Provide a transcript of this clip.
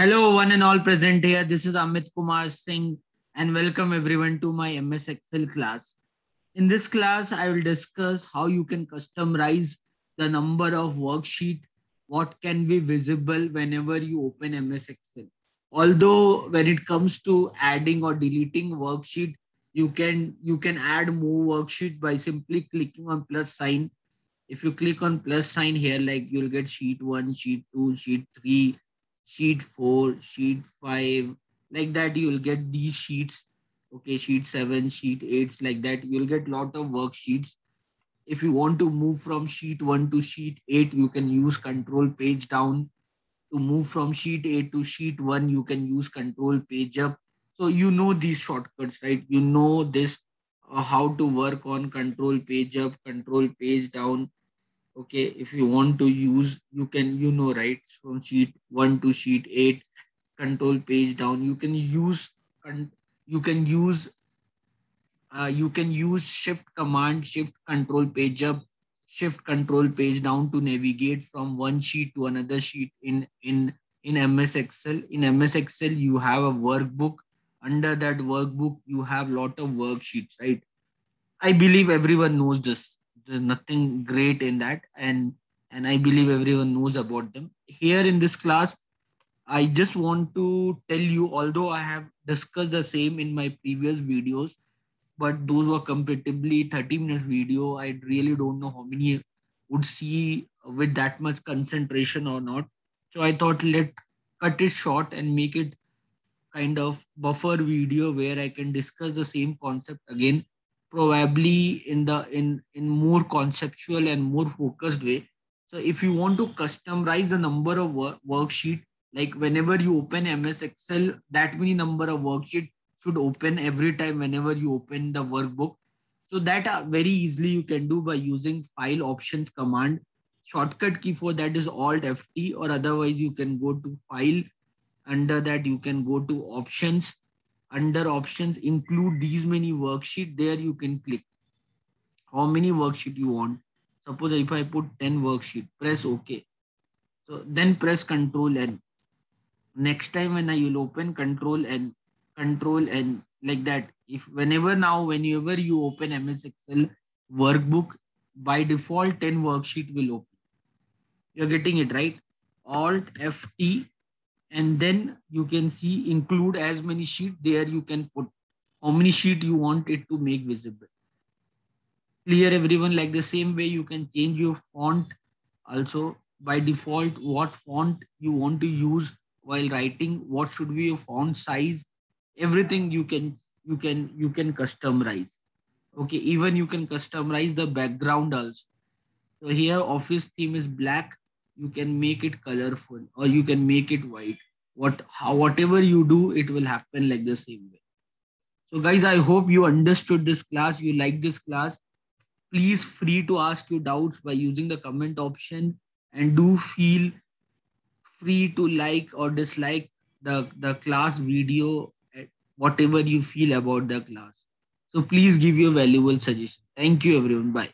Hello, one and all present here. This is Amit Kumar Singh, and welcome everyone to my MS Excel class. In this class, I will discuss how you can customize the number of worksheet, what can be visible whenever you open MS Excel. Although when it comes to adding or deleting worksheet, you can you can add more worksheet by simply clicking on plus sign. If you click on plus sign here, like you'll get sheet one, sheet two, sheet three, sheet 4 sheet 5 like that you will get these sheets. Okay sheet 7 sheet 8 like that you'll get a lot of worksheets. If you want to move from sheet 1 to sheet 8 you can use control page down. To move from sheet 8 to sheet 1 you can use control page up. So you know these shortcuts right? You know this uh, how to work on control page up control page down okay if you want to use you can you know right from sheet 1 to sheet 8 control page down. You can use you can use uh, you can use shift command shift control page up shift control page down to navigate from one sheet to another sheet in in in ms excel. In ms excel you have a workbook. Under that workbook you have lot of worksheets right? I believe everyone knows this there's nothing great in that. And and i believe everyone knows about them. Here in this class i just want to tell you although i have discussed the same in my previous videos but those were comparatively 30 minutes video. I really don't know how many would see with that much concentration or not. So i thought let cut it short and make it kind of buffer video where i can discuss the same concept again probably in the in in more conceptual and more focused way. So if you want to customize the number of work, worksheet like whenever you open ms excel that many number of worksheet should open every time whenever you open the workbook. So that uh, very easily you can do by using file options command. Shortcut key for that is alt ft or otherwise you can go to file. Under that you can go to options under options include these many worksheet there you can click. How many worksheet you want? Suppose if i put 10 worksheet press ok. So then press control n. Next time when i will open control n control n like that. If whenever now whenever you open ms excel workbook by default 10 worksheet will open. You're getting it right? Alt ft and then you can see include as many sheet there you can put how many sheet you want it to make visible. Clear everyone like the same way you can change your font also. By default what font you want to use while writing what should be your font size everything you can you can you can customize. Okay even you can customize the background also. So here office theme is black you can make it colorful or you can make it white. What how whatever you do it will happen like the same way. So guys i hope you understood this class you like this class. Please free to ask your doubts by using the comment option and do feel free to like or dislike the the class video eh, whatever you feel about the class. So please give your valuable suggestion. Thank you everyone. Bye